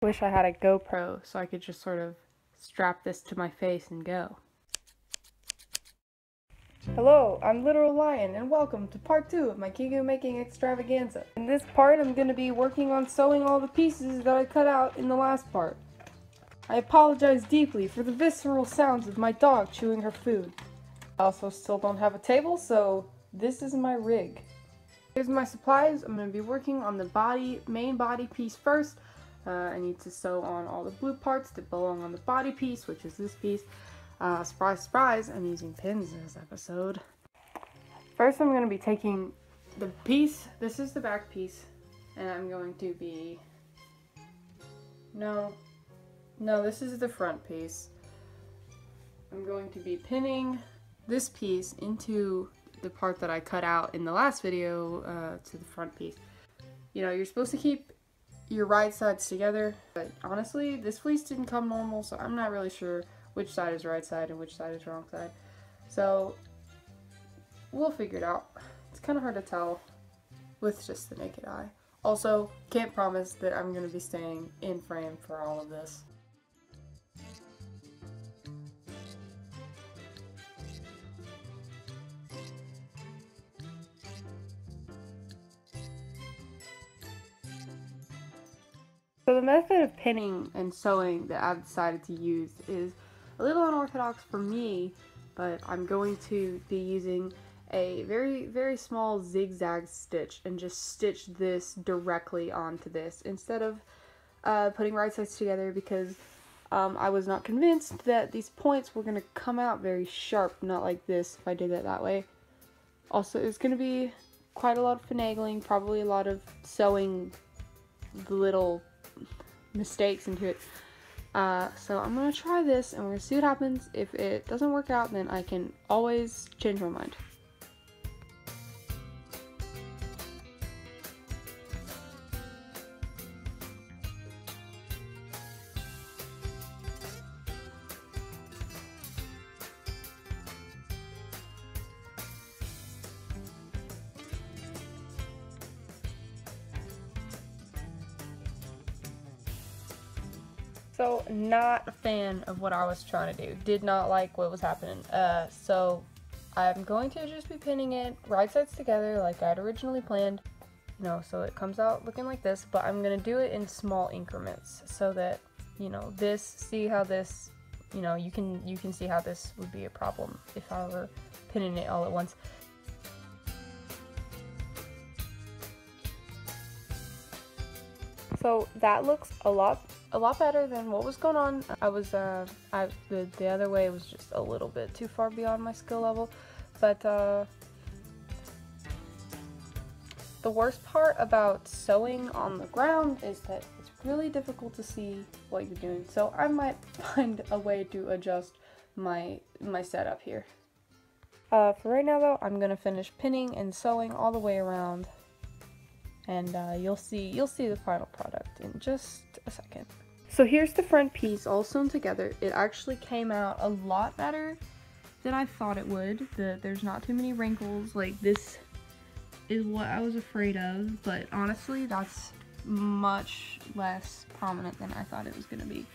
Wish I had a GoPro so I could just sort of strap this to my face and go. Hello, I'm Literal Lion, and welcome to part 2 of my Kigu making extravaganza. In this part, I'm going to be working on sewing all the pieces that I cut out in the last part. I apologize deeply for the visceral sounds of my dog chewing her food. I also still don't have a table, so this is my rig. Here's my supplies. I'm going to be working on the body, main body piece first, uh, I need to sew on all the blue parts that belong on the body piece, which is this piece. Uh, surprise, surprise, I'm using pins in this episode. First I'm going to be taking the piece, this is the back piece, and I'm going to be, no, no, this is the front piece. I'm going to be pinning this piece into the part that I cut out in the last video uh, to the front piece. You know, you're supposed to keep your right sides together. But honestly, this fleece didn't come normal, so I'm not really sure which side is right side and which side is wrong side. So we'll figure it out. It's kind of hard to tell with just the naked eye. Also, can't promise that I'm going to be staying in frame for all of this. So the method of pinning and sewing that I've decided to use is a little unorthodox for me, but I'm going to be using a very, very small zigzag stitch and just stitch this directly onto this instead of uh, putting right sides together because um, I was not convinced that these points were going to come out very sharp, not like this if I did it that way. Also, it's going to be quite a lot of finagling, probably a lot of sewing the little mistakes into it. Uh, so I'm to try this and we're to see what happens. If it doesn't work out, then I can always change my mind. So, not a fan of what I was trying to do. Did not like what was happening. Uh, so, I'm going to just be pinning it right sides together like I'd originally planned. You know, so it comes out looking like this, but I'm going to do it in small increments so that, you know, this, see how this, you know, you can, you can see how this would be a problem if I were pinning it all at once. So that looks a lot a lot better than what was going on. I was, uh, I, the, the other way was just a little bit too far beyond my skill level, but, uh, the worst part about sewing on the ground is that it's really difficult to see what you're doing, so I might find a way to adjust my, my setup here. Uh, for right now though, I'm gonna finish pinning and sewing all the way around and uh, you'll see you'll see the final product in just a second. So here's the front piece all sewn together. It actually came out a lot better than I thought it would. The, there's not too many wrinkles. Like this is what I was afraid of, but honestly that's much less prominent than I thought it was to be.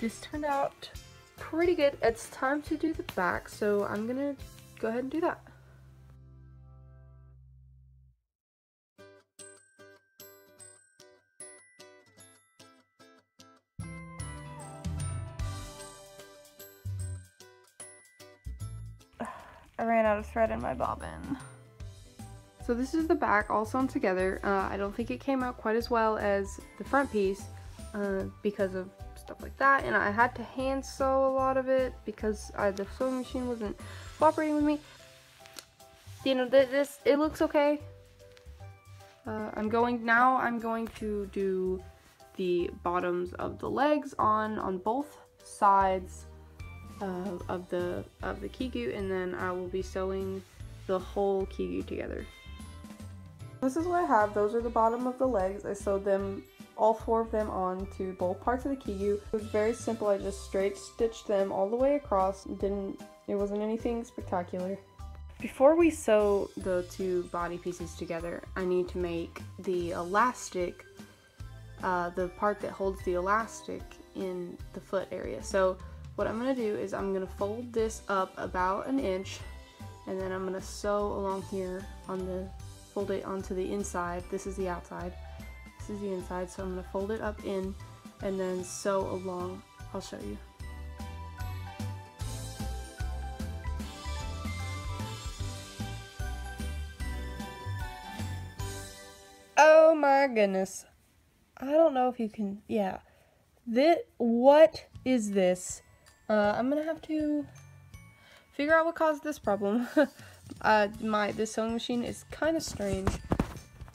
This turned out pretty good. It's time to do the back, so I'm to go ahead and do that. I ran out of thread in my bobbin. So this is the back all sewn together. Uh, I don't think it came out quite as well as the front piece uh, because of stuff like that. And I had to hand sew a lot of it because uh, the sewing machine wasn't cooperating with me. You know, th this, it looks okay. Uh, I'm going, now I'm going to do the bottoms of the legs on, on both sides uh, of the of the kigu and then I will be sewing the whole kigu together. This is what I have. Those are the bottom of the legs. I sewed them all four of them on to both parts of the kigu. It was very simple. I just straight stitched them all the way across. Didn't it wasn't anything spectacular. Before we sew the two body pieces together, I need to make the elastic uh, the part that holds the elastic in the foot area. So what I'm going to do is I'm going to fold this up about an inch and then I'm going to sew along here on the, fold it onto the inside. This is the outside. This is the inside. So I'm going to fold it up in and then sew along. I'll show you. Oh my goodness. I don't know if you can, yeah. This, what is this? Uh, I'm gonna have to figure out what caused this problem. uh, my, this sewing machine is kind of strange.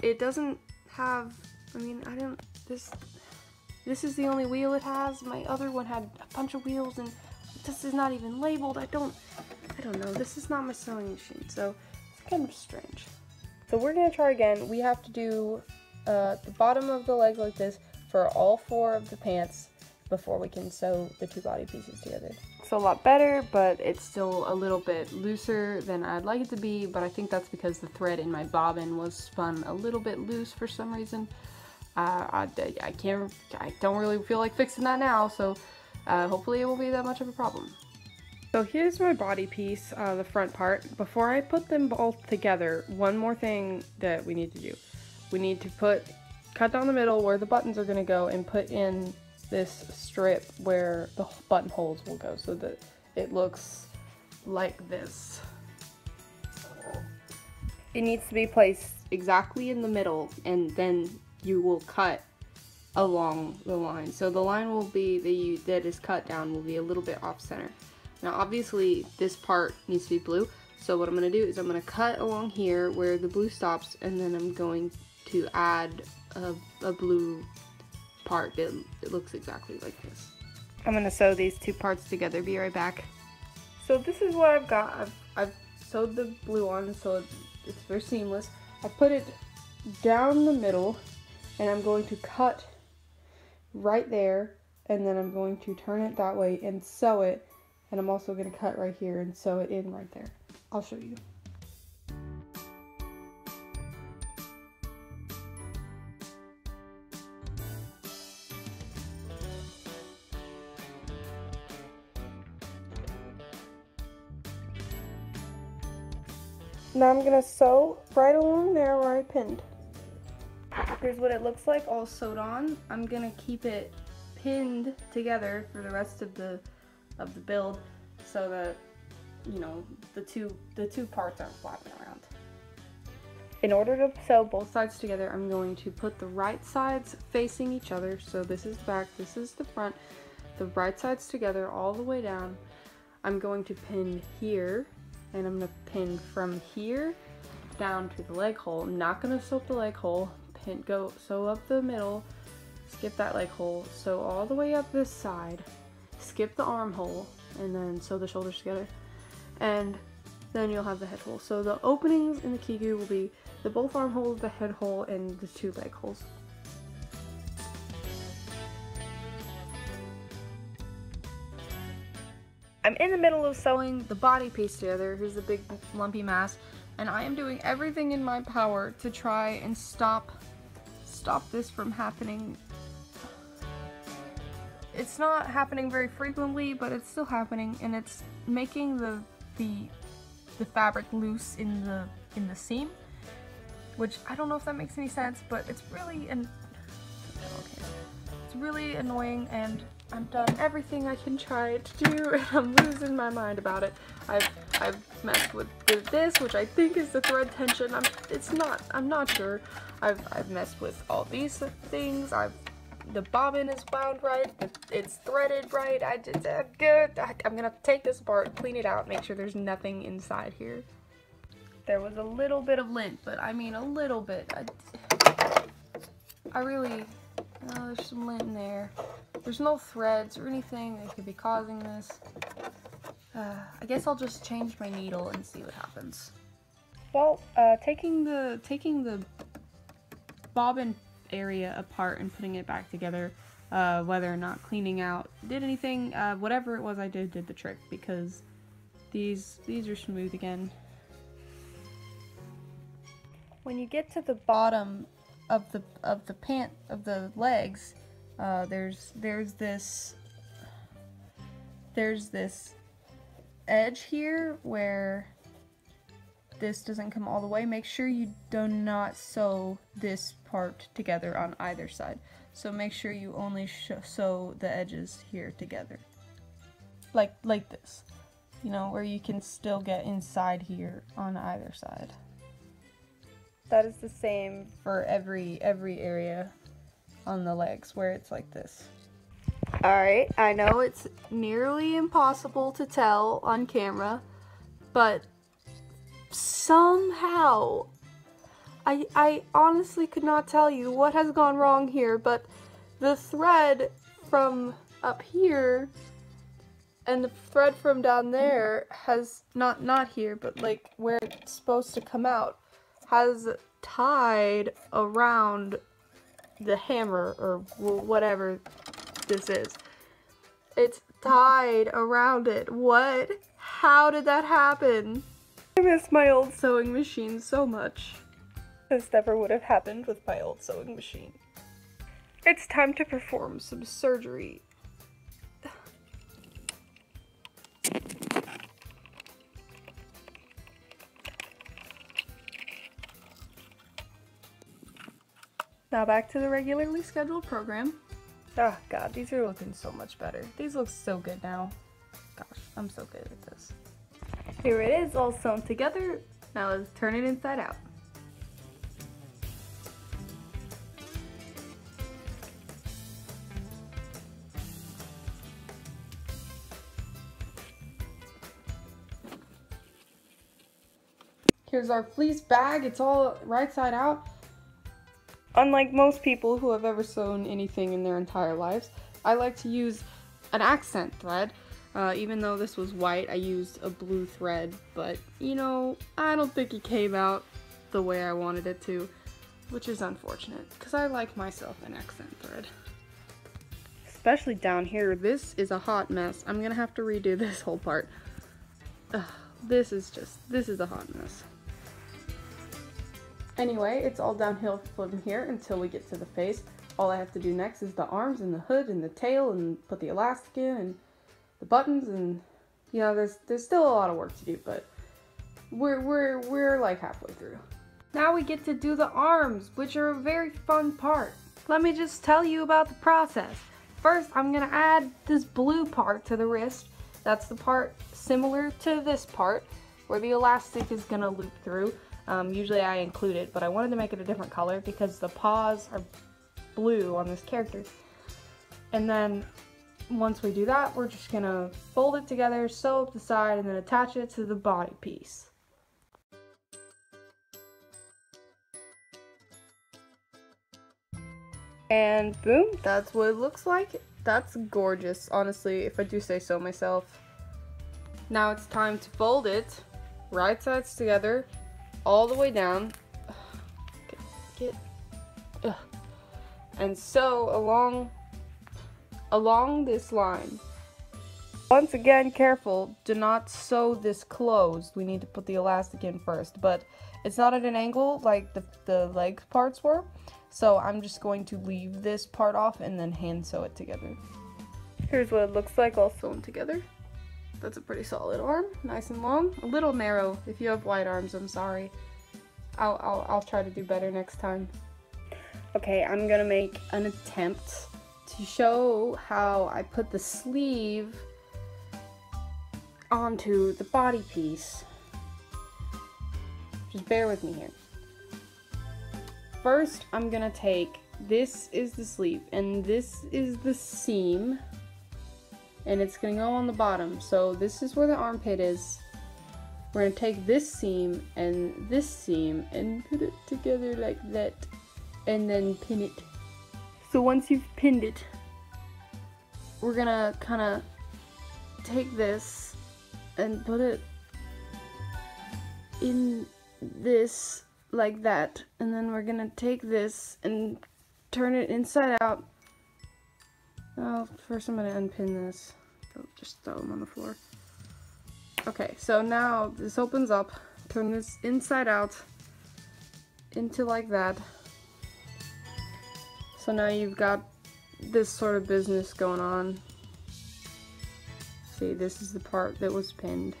It doesn't have, I mean, I don't, this, this is the only wheel it has. My other one had a bunch of wheels and this is not even labeled. I don't, I don't know. This is not my sewing machine, so it's kind of strange. So we're gonna try again. We have to do uh, the bottom of the leg like this for all four of the pants before we can sew the two body pieces together. It's a lot better, but it's still a little bit looser than I'd like it to be, but I think that's because the thread in my bobbin was spun a little bit loose for some reason. Uh, I, I can't, I don't really feel like fixing that now, so uh, hopefully it won't be that much of a problem. So here's my body piece, uh, the front part. Before I put them both together, one more thing that we need to do. We need to put, cut down the middle where the buttons are gonna go and put in this strip where the buttonholes will go so that it looks like this. It needs to be placed exactly in the middle and then you will cut along the line. So the line will be that you that is cut down will be a little bit off center. Now obviously this part needs to be blue, so what I'm going to do is I'm going to cut along here where the blue stops and then I'm going to add a, a blue part that it looks exactly like this. I'm going to sew these two parts together, be right back. So this is what I've got. I've, I've sewed the blue on so it's very seamless. I put it down the middle and I'm going to cut right there and then I'm going to turn it that way and sew it and I'm also going to cut right here and sew it in right there. I'll show you. Now I'm to sew right along there where I pinned. Here's what it looks like all sewed on. I'm to keep it pinned together for the rest of the of the build so that you know the two the two parts aren't flapping around. In order to sew both sides together, I'm going to put the right sides facing each other. So this is back, this is the front. The right sides together all the way down. I'm going to pin here, and I'm to pin from here down to the leg hole. I'm not to sew up the leg hole. Pin, go sew up the middle, skip that leg hole, sew all the way up this side, skip the armhole, and then sew the shoulders together. And then you'll have the head hole. So the openings in the kigu will be the both armholes, the head hole, and the two leg holes. I'm in the middle of sewing the body piece together. Here's the big lumpy mass. And I am doing everything in my power to try and stop stop this from happening it's not happening very frequently, but it's still happening, and it's making the the the fabric loose in the in the seam, which I don't know if that makes any sense, but it's really an okay. It's really annoying, and I've done everything I can try to do, and I'm losing my mind about it. I've I've messed with, this, which I think is the thread tension. I'm it's not. I'm not sure. I've I've messed with all these things. I've the bobbin is wound right, it's threaded right, I did uh, good. I, I'm gonna take this apart, clean it out, make sure there's nothing inside here. There was a little bit of lint, but I mean a little bit. I, I really, oh, there's some lint in there. There's no threads or anything that could be causing this. Uh, I guess I'll just change my needle and see what happens. Well, uh, taking the taking the bobbin area apart and putting it back together. Uh, whether or not cleaning out did anything, uh, whatever it was I did did the trick because these these are smooth again. When you get to the bottom of the of the pant of the legs, uh, there's there's this there's this edge here where this doesn't come all the way. Make sure you do not sew this part together on either side. So make sure you only sew the edges here together. Like, like this. You know, where you can still get inside here on either side. That is the same for every every area on the legs where it's like this. Alright, I know it's nearly impossible to tell on camera, but somehow I, I honestly could not tell you what has gone wrong here, but the thread from up here and the thread from down there has, not, not here, but like where it's supposed to come out, has tied around the hammer or whatever this is. It's tied around it. What? How did that happen? I miss my old sewing machine so much. This never would have happened with my old sewing machine. It's time to perform some surgery. Now back to the regularly scheduled program. Oh god, these are looking so much better. These look so good now. Gosh, I'm so good at this. Here it is, all sewn together. Now let's turn it inside out. Here's our fleece bag. It's all right side out. Unlike most people who have ever sewn anything in their entire lives, I like to use an accent thread. Uh, even though this was white, I used a blue thread, but you know, I don't think it came out the way I wanted it to, which is unfortunate, because I like myself an accent thread. Especially down here, this is a hot mess. I'm gonna have to redo this whole part. Ugh, this is just, this is a hot mess. Anyway, it's all downhill from here until we get to the face. All I have to do next is the arms and the hood and the tail and put the elastic in and the buttons and you know there's there's still a lot of work to do, but we're we're we're like halfway through. Now we get to do the arms, which are a very fun part. Let me just tell you about the process. First, I'm gonna add this blue part to the wrist. That's the part similar to this part, where the elastic is gonna loop through. Um, usually I include it, but I wanted to make it a different color because the paws are blue on this character. And then once we do that, we're just gonna fold it together, sew up the side, and then attach it to the body piece. And boom, that's what it looks like. That's gorgeous, honestly, if I do say so myself. Now it's time to fold it, right sides together, all the way down. Get, get, and sew along, along this line. Once again, careful, do not sew this closed. We need to put the elastic in first, but it's not at an angle like the, the leg parts were. So I'm just going to leave this part off and then hand sew it together. Here's what it looks like all sewn together. That's a pretty solid arm, nice and long. A little narrow. If you have wide arms, I'm sorry. I'll, I'll, I'll try to do better next time. Okay, I'm gonna make an attempt to show how I put the sleeve onto the body piece. Just bear with me here. First, I'm gonna take, this is the sleeve, and this is the seam and it's gonna go on the bottom. So this is where the armpit is. We're gonna take this seam and this seam and put it together like that and then pin it. So once you've pinned it, we're gonna kinda take this and put it in this like that and then we're gonna take this and turn it inside out Oh, first I'm gonna unpin this. Just throw them on the floor. Okay, so now this opens up. Turn this inside out into like that. So now you've got this sort of business going on. See, this is the part that was pinned.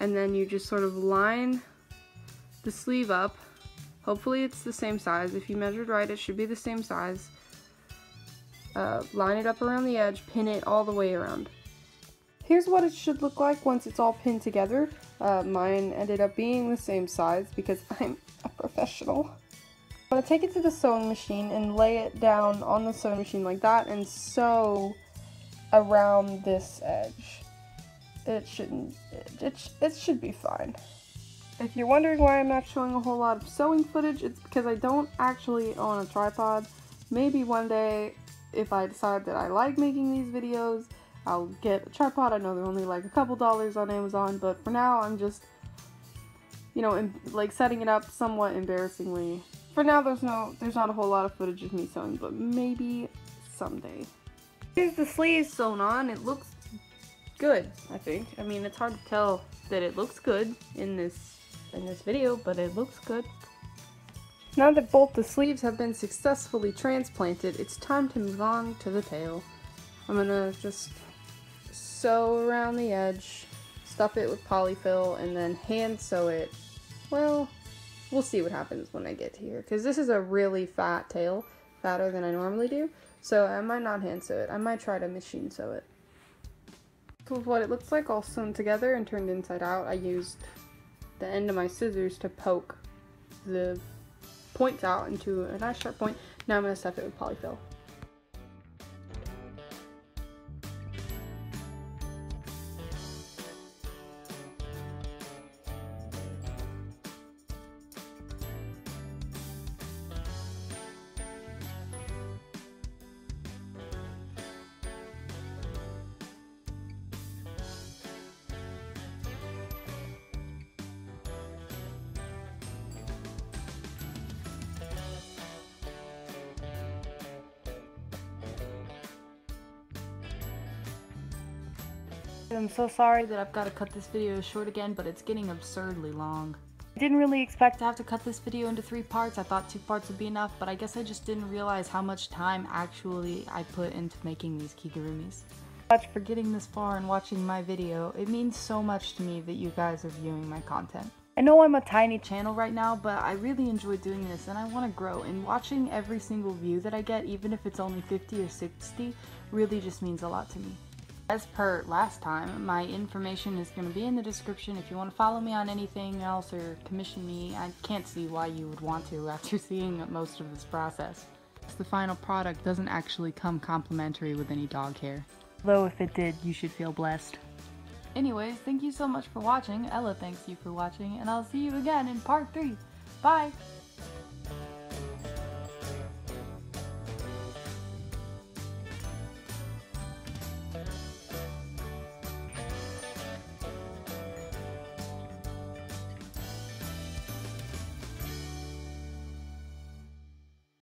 And then you just sort of line the sleeve up. Hopefully it's the same size. If you measured right, it should be the same size. Uh, line it up around the edge, pin it all the way around. Here's what it should look like once it's all pinned together. Uh, mine ended up being the same size because I'm a professional. I'm going to take it to the sewing machine and lay it down on the sewing machine like that and sew around this edge. It shouldn't, it, it, it should be fine. If you're wondering why I'm not showing a whole lot of sewing footage, it's because I don't actually own a tripod. Maybe one day, if I decide that I like making these videos, I'll get a tripod. I know they're only like a couple dollars on Amazon, but for now I'm just, you know, like setting it up somewhat embarrassingly. For now there's no, there's not a whole lot of footage of me sewing, but maybe someday. Here's the sleeves sewn on. It looks good, I think. I mean, it's hard to tell that it looks good in this in this video, but it looks good. Now that both the sleeves have been successfully transplanted, it's time to move on to the tail. I'm gonna just sew around the edge, stuff it with polyfill, and then hand sew it. Well, we'll see what happens when I get here, because this is a really fat tail, fatter than I normally do, so I might not hand sew it. I might try to machine sew it. So what it looks like all sewn together and turned inside out, I used the end of my scissors to poke the points out into a nice sharp point. Now I'm going to stuff it with polyfill. I'm so sorry that I've got to cut this video short again, but it's getting absurdly long. I didn't really expect to have to cut this video into three parts. I thought two parts would be enough, but I guess I just didn't realize how much time actually I put into making these kigurumis. Much for getting this far and watching my video. It means so much to me that you guys are viewing my content. I know I'm a tiny channel right now, but I really enjoy doing this and I want to grow. And watching every single view that I get, even if it's only 50 or 60, really just means a lot to me. As per last time, my information is going to be in the description if you want to follow me on anything else or commission me. I can't see why you would want to after seeing most of this process. The final product doesn't actually come complimentary with any dog hair. Though if it did, you should feel blessed. Anyways, thank you so much for watching. Ella thanks you for watching, and I'll see you again in part 3. Bye!